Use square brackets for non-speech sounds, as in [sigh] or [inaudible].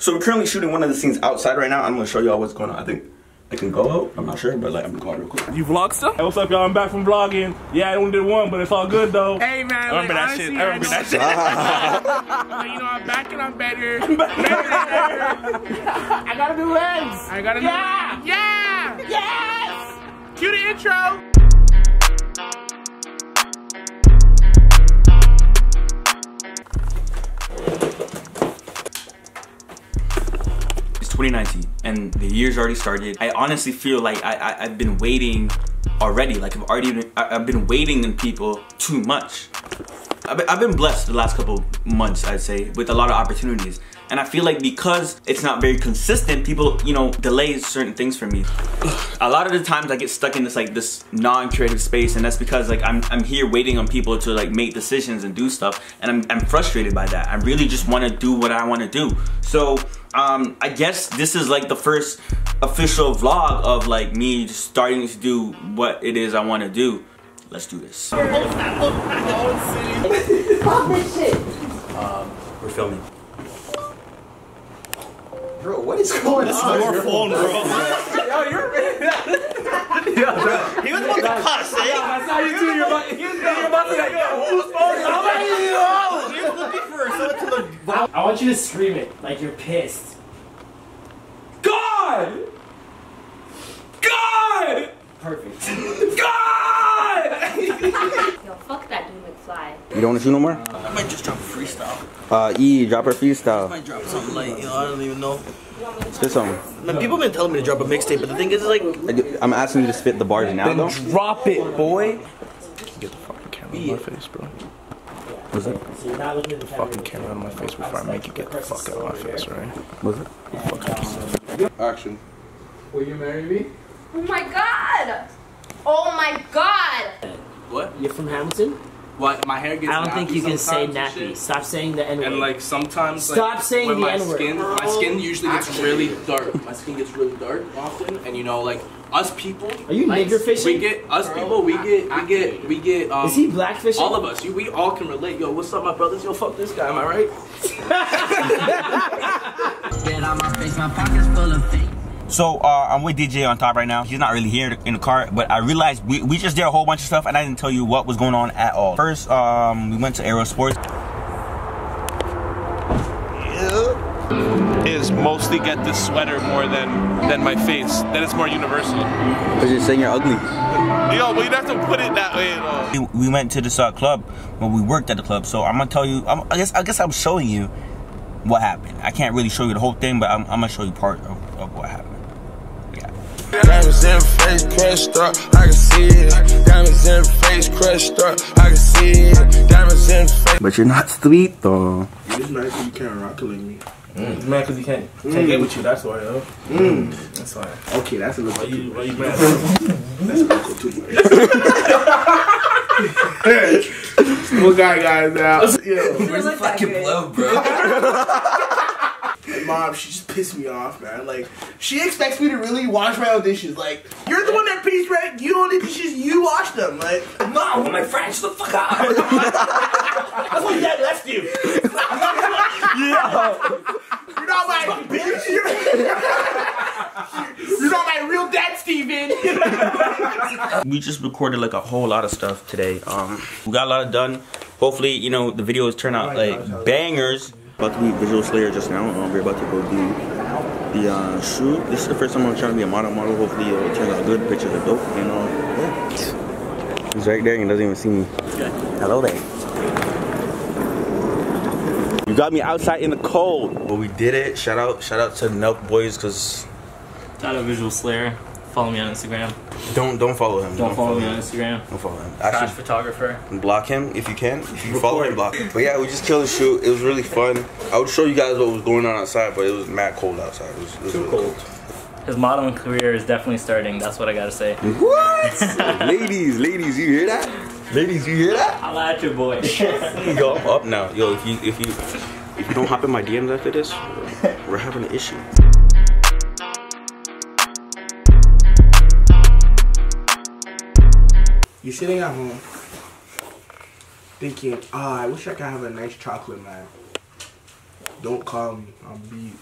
So we're currently shooting one of the scenes outside right now. I'm gonna show y'all what's going on. I think I can go out. I'm not sure, but like I'm gonna real quick. You vlog stuff? Hey, what's up, y'all? I'm back from vlogging. Yeah, I only did one, but it's all good though. Hey man, I remember like, that shit. honestly, I remember that shit. But, you know, I'm back and I'm better. [laughs] I gotta do legs. I gotta yeah. do Yeah! Yes! Cue the intro. 2019 and the year's already started. I honestly feel like I, I have been waiting already. Like I've already been, I, I've been waiting on people too much. I've been, blessed the last couple months, I'd say, with a lot of opportunities. And I feel like because it's not very consistent, people, you know, delay certain things for me. A lot of the times I get stuck in this like this non-creative space and that's because like I'm, I'm here waiting on people to like make decisions and do stuff and I'm, I'm frustrated by that. I really just want to do what I want to do. So um, I guess this is like the first official vlog of like me starting to do what it is I want to do. Let's do this. Fuck this shit. We're filming. Bro, what is going This is on? more phone, bro. [laughs] Yo, you're [laughs] He was about to cuss, eh? That's how you do. You're about, you're about to like, yo, who's phone? He was looking for someone to look. I want you to scream it like you're pissed. God! God! Perfect. [laughs] God! Yo, fuck that dude McFly. You don't want to shoot no more? I might just drop a freestyle. Uh, E, drop her freestyle. I might drop something like, you know, I don't even know. Spit something. Man, people been telling me to drop a mixtape, but the thing is, like, I do- I'm asking you to spit the bars now, though. Drop it, boy. Get the fucking camera on my face, bro. Was it? So you're not looking at the Fucking camera on my face before I make you get the fuck out of my face, right? Was it? Action. Will you marry me? Oh my god! Oh my god! What? You're from Hamilton? What? My hair gets I don't think you can say nappy. Stop saying the N word. And like sometimes, Stop like, saying when the my N-word. skin, my skin usually gets really dark. My skin gets really dark often, and you know, like us people, Are you like, nigger fishing? We get us people. We get, we get, we get. Um, Is he blackfishing? all of us, you, we all can relate. Yo, what's up, my brothers? Yo, fuck this guy. Am I right? Get out my face, my pockets full of fake. So uh, I'm with DJ on top right now. He's not really here in the car, but I realized we, we just did a whole bunch of stuff and I didn't tell you what was going on at all. First, um, we went to Aero Sports. Is mostly get this sweater more than than my face. Then it's more universal. Cause you're saying you're ugly. Yo, but you have to put it that way. Though. We, we went to this uh, club, well, we worked at the club. So I'm gonna tell you. I'm, I guess I guess I'm showing you what happened. I can't really show you the whole thing, but I'm, I'm gonna show you part of, of what happened. Yeah. Diamonds in face crushed up, I can see it. Diamonds in face crushed up, I can see it. Diamonds in face. But you're not sweet though. It's nice that you can't rock me. Mm. It's Man, cause he can't can't mm. get with you. That's why, yo. Mm. That's why. Okay, that's a little Why you why you mad? That's a little too much. [laughs] What guy, guys? Now, yo, Where's the fucking blow, bro? [laughs] My mom, she just pissed me off, man. Like, she expects me to really wash my own dishes. Like, you're the one that pees, right? You own the dishes, you wash them. Like, no, with my friends, the fuck up. [laughs] That's why dad left you. yeah. You're not my bitch. You're, [laughs] you're not my real dad, Steven. we just recorded like a whole lot of stuff today. Um, we got a lot done. Hopefully, you know, the videos turn out like bangers. About to be Visual Slayer just now. Um, we're about to go do the uh, shoot. This is the first time I'm trying to be a model model. Hopefully, uh, it turns out good. Pictures are dope. And uh, yeah. He's right there and doesn't even see me. Hello there. You got me outside in the cold. But we did it. Shout out, shout out to the Nelk boys, cause Not a visual slayer. Follow me on Instagram. don't don't follow him. Don't follow me on Instagram. Don't follow him. Trash Actually, photographer. block him if you can. If you follow him, block him. But yeah, we just killed the shoot. It was really fun. I would show you guys what was going on outside, but it was mad cold outside. It was, it was Too really cold. His modeling career is definitely starting. That's what I gotta say. What? [laughs] ladies, ladies, you hear that? Ladies, you hear that? I'll at your boy. [laughs] Yo, I'm up now. Yo, if you if you if you don't hop in my DMs after this, we're having an issue. You're sitting at home thinking, ah, I wish I could have a nice chocolate, man. Don't call me. I'll be